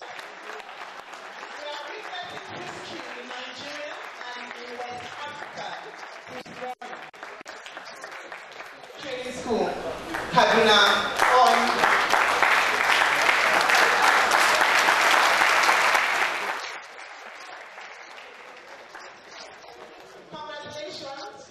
Their business is risky in Nigeria and in West Africa since. Training school, Kaduna, on. Congratulations,